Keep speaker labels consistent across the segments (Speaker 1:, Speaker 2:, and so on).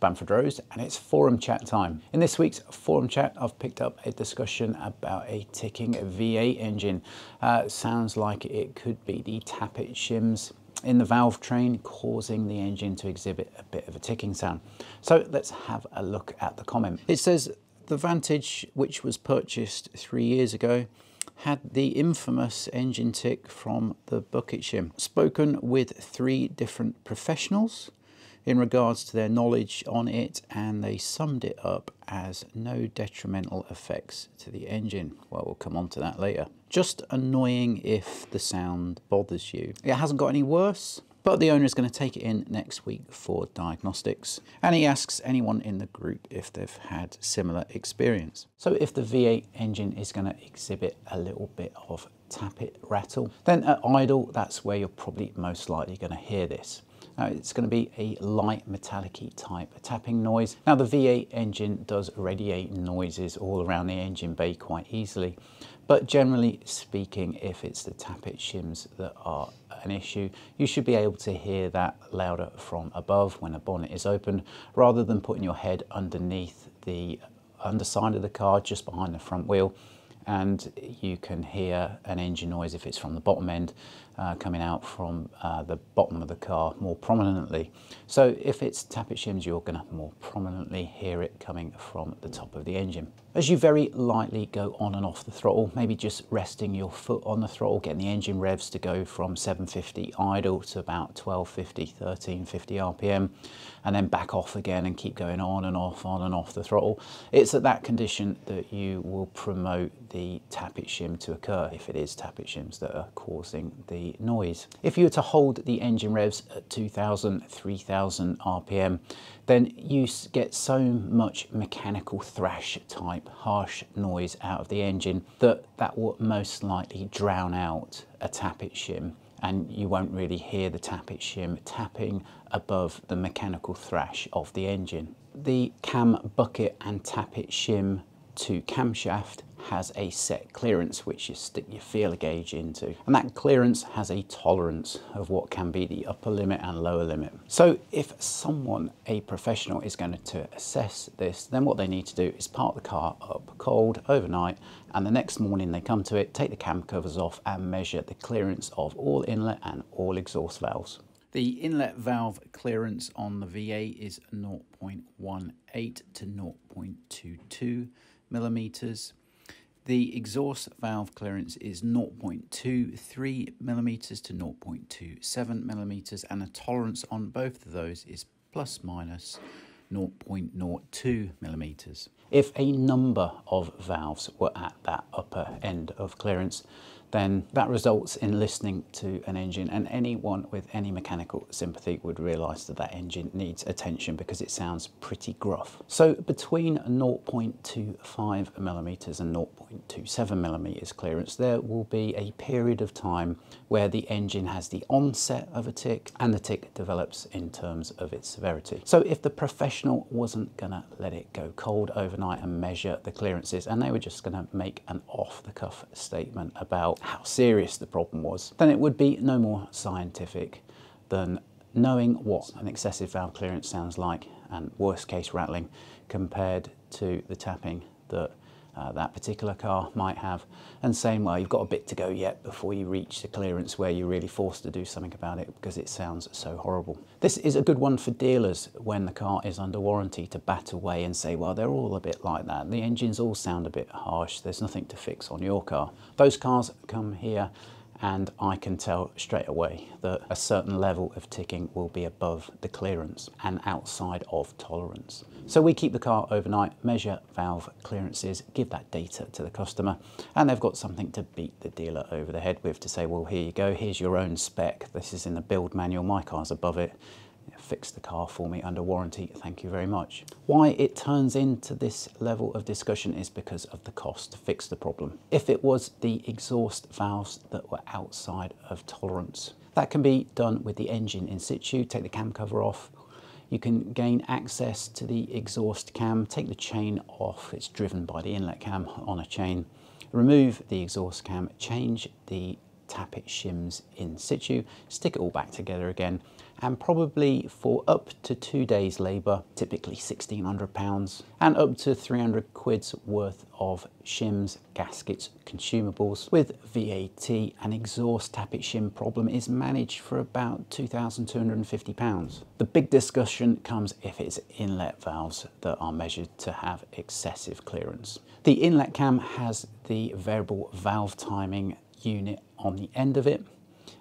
Speaker 1: Bamford Rose and it's forum chat time. In this week's forum chat I've picked up a discussion about a ticking V8 engine. Uh, sounds like it could be the tappet shims in the valve train causing the engine to exhibit a bit of a ticking sound. So let's have a look at the comment. It says the Vantage which was purchased three years ago had the infamous engine tick from the bucket shim. Spoken with three different professionals in regards to their knowledge on it and they summed it up as no detrimental effects to the engine. Well, we'll come on to that later. Just annoying if the sound bothers you. It hasn't got any worse, but the owner is going to take it in next week for diagnostics. And he asks anyone in the group if they've had similar experience. So if the V8 engine is going to exhibit a little bit of tappet rattle, then at idle, that's where you're probably most likely going to hear this. Now it's going to be a light metallic type tapping noise. Now the V8 engine does radiate noises all around the engine bay quite easily, but generally speaking, if it's the tappet shims that are an issue, you should be able to hear that louder from above when a bonnet is open, rather than putting your head underneath the underside of the car, just behind the front wheel, and you can hear an engine noise if it's from the bottom end uh, coming out from uh, the bottom of the car more prominently. So if it's tappet shims, you're going to more prominently hear it coming from the top of the engine. As you very lightly go on and off the throttle, maybe just resting your foot on the throttle, getting the engine revs to go from 750 idle to about 1250, 1350 RPM, and then back off again and keep going on and off, on and off the throttle. It's at that condition that you will promote the tappet shim to occur if it is tappet shims that are causing the noise. If you were to hold the engine revs at 2000, 3000 RPM, then you get so much mechanical thrash type harsh noise out of the engine that that will most likely drown out a tappet shim and you won't really hear the tappet shim tapping above the mechanical thrash of the engine. The cam bucket and tappet shim to camshaft has a set clearance which you stick your feeler gauge into and that clearance has a tolerance of what can be the upper limit and lower limit. So if someone, a professional, is going to assess this then what they need to do is park the car up cold overnight and the next morning they come to it, take the cam covers off and measure the clearance of all inlet and all exhaust valves. The inlet valve clearance on the V8 is 0.18 to 0.22 millimeters the exhaust valve clearance is 0.23 millimeters to 0.27 millimeters, and a tolerance on both of those is plus minus 0.02 millimeters. If a number of valves were at that upper end of clearance, then that results in listening to an engine and anyone with any mechanical sympathy would realize that that engine needs attention because it sounds pretty gruff. So between 0.25 millimeters and 0.27 millimeters clearance, there will be a period of time where the engine has the onset of a tick and the tick develops in terms of its severity. So if the professional wasn't gonna let it go cold overnight and measure the clearances and they were just gonna make an off the cuff statement about how serious the problem was, then it would be no more scientific than knowing what an excessive valve clearance sounds like and worst case rattling compared to the tapping that uh, that particular car might have and saying well you've got a bit to go yet before you reach the clearance where you're really forced to do something about it because it sounds so horrible. This is a good one for dealers when the car is under warranty to bat away and say well they're all a bit like that the engines all sound a bit harsh there's nothing to fix on your car. Those cars come here and I can tell straight away that a certain level of ticking will be above the clearance and outside of tolerance. So we keep the car overnight, measure valve clearances, give that data to the customer, and they've got something to beat the dealer over the head with to say, well, here you go, here's your own spec, this is in the build manual, my car's above it, fix the car for me under warranty, thank you very much. Why it turns into this level of discussion is because of the cost to fix the problem. If it was the exhaust valves that were outside of tolerance, that can be done with the engine in situ, take the cam cover off, you can gain access to the exhaust cam, take the chain off, it's driven by the inlet cam on a chain, remove the exhaust cam, change the tappet shims in situ, stick it all back together again, and probably for up to two days labour, typically 1600 pounds, and up to 300 quid's worth of shims, gaskets, consumables. With VAT, an exhaust tappet shim problem is managed for about 2,250 pounds. The big discussion comes if it's inlet valves that are measured to have excessive clearance. The inlet cam has the variable valve timing unit on the end of it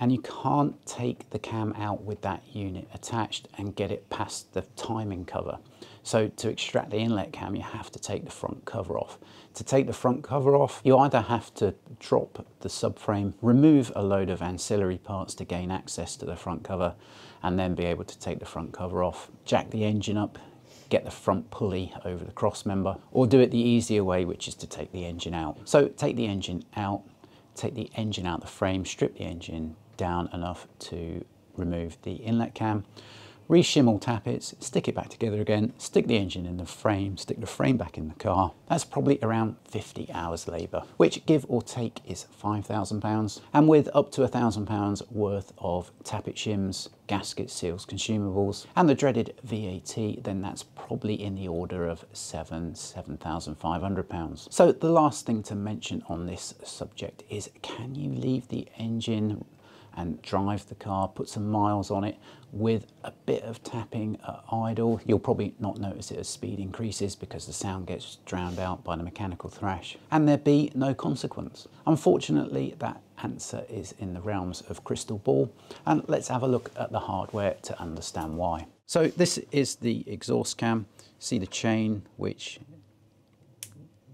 Speaker 1: and you can't take the cam out with that unit attached and get it past the timing cover. So to extract the inlet cam, you have to take the front cover off. To take the front cover off, you either have to drop the subframe, remove a load of ancillary parts to gain access to the front cover, and then be able to take the front cover off, jack the engine up, get the front pulley over the cross member, or do it the easier way, which is to take the engine out. So take the engine out, take the engine out the frame, strip the engine down enough to remove the inlet cam, reshim all tappets, stick it back together again, stick the engine in the frame, stick the frame back in the car. That's probably around 50 hours labour, which give or take is £5,000. And with up to £1,000 worth of tappet shims, gasket seals, consumables, and the dreaded VAT, then that's probably in the order of seven, £7,500. So the last thing to mention on this subject is can you leave the engine and drive the car, put some miles on it with a bit of tapping at idle. You'll probably not notice it as speed increases because the sound gets drowned out by the mechanical thrash and there be no consequence. Unfortunately, that answer is in the realms of crystal ball and let's have a look at the hardware to understand why. So this is the exhaust cam. See the chain which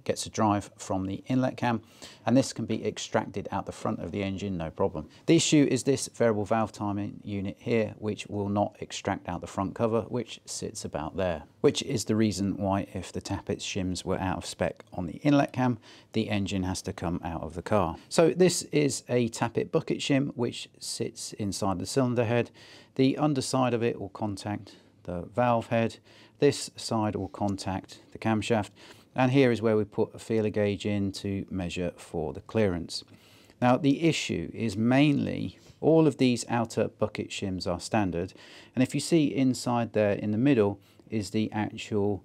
Speaker 1: gets a drive from the inlet cam and this can be extracted out the front of the engine no problem. The issue is this variable valve timing unit here which will not extract out the front cover which sits about there which is the reason why if the tappet shims were out of spec on the inlet cam the engine has to come out of the car. So this is a tappet bucket shim which sits inside the cylinder head. The underside of it will contact the valve head. This side will contact the camshaft and here is where we put a feeler gauge in to measure for the clearance. Now the issue is mainly all of these outer bucket shims are standard and if you see inside there in the middle is the actual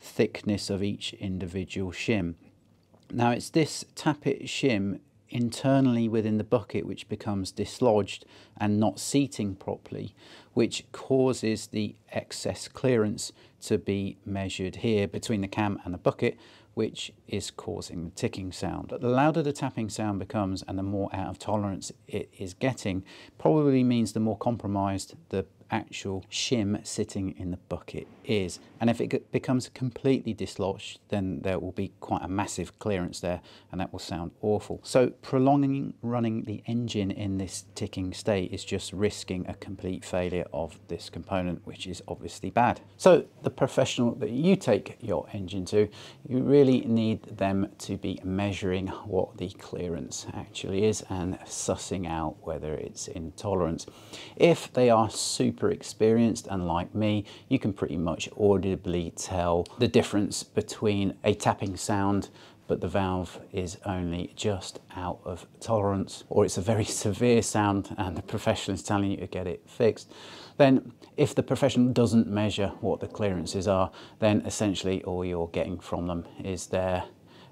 Speaker 1: thickness of each individual shim. Now it's this tappet shim internally within the bucket which becomes dislodged and not seating properly which causes the excess clearance to be measured here between the cam and the bucket which is causing the ticking sound. The louder the tapping sound becomes and the more out of tolerance it is getting probably means the more compromised the actual shim sitting in the bucket is. And if it becomes completely dislodged, then there will be quite a massive clearance there and that will sound awful. So prolonging running the engine in this ticking state is just risking a complete failure of this component, which is obviously bad. So the professional that you take your engine to, you really need them to be measuring what the clearance actually is and sussing out whether it's in tolerance. If they are super super experienced and like me, you can pretty much audibly tell the difference between a tapping sound but the valve is only just out of tolerance or it's a very severe sound and the professional is telling you to get it fixed, then if the professional doesn't measure what the clearances are, then essentially all you're getting from them is their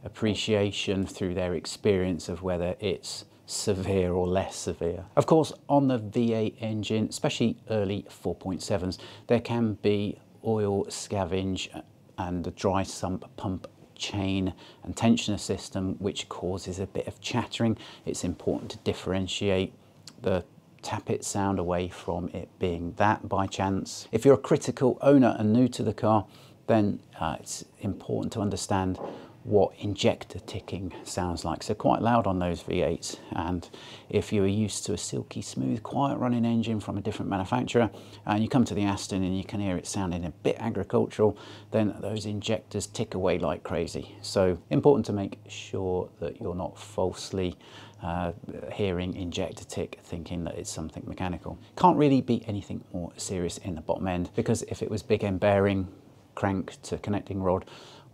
Speaker 1: appreciation through their experience of whether it's severe or less severe. Of course, on the V8 engine, especially early 4.7s, there can be oil scavenge and the dry sump pump chain and tensioner system which causes a bit of chattering. It's important to differentiate the tappet sound away from it being that by chance. If you're a critical owner and new to the car, then uh, it's important to understand what injector ticking sounds like. So quite loud on those V8s. And if you're used to a silky smooth, quiet running engine from a different manufacturer, and you come to the Aston and you can hear it sounding a bit agricultural, then those injectors tick away like crazy. So important to make sure that you're not falsely uh, hearing injector tick thinking that it's something mechanical. Can't really be anything more serious in the bottom end because if it was big end bearing, crank to connecting rod,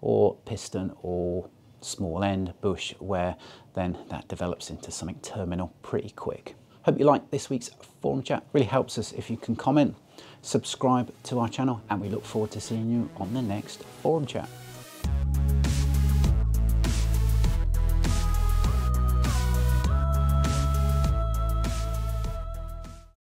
Speaker 1: or piston or small end, bush, where then that develops into something terminal pretty quick. Hope you like this week's forum chat. Really helps us if you can comment, subscribe to our channel, and we look forward to seeing you on the next forum chat.